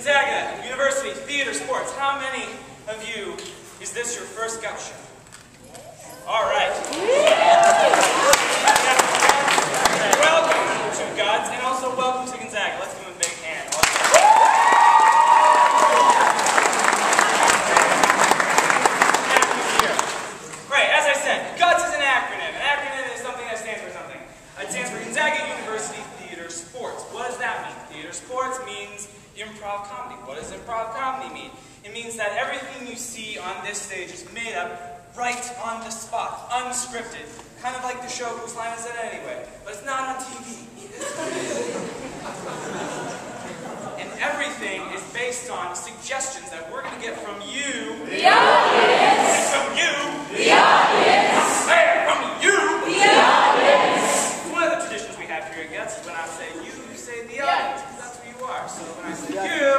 University, theater, sports. How many of you is this your first gap show? All right. welcome to GUTS, and also welcome to Gonzaga. Let's give a big hand. Right, as I said, GUTS is an acronym. An acronym is something that stands for something. It stands for Gonzaga University Theater Sports. What does that mean? Theater Sports means improv comedy. What does improv comedy mean? It means that everything you see on this stage is made up right on the spot, unscripted. Kind of like the show Whose Line Is It Anyway? But it's not on TV. and everything is based on suggestions that we're going to get from you So when I said, yeah.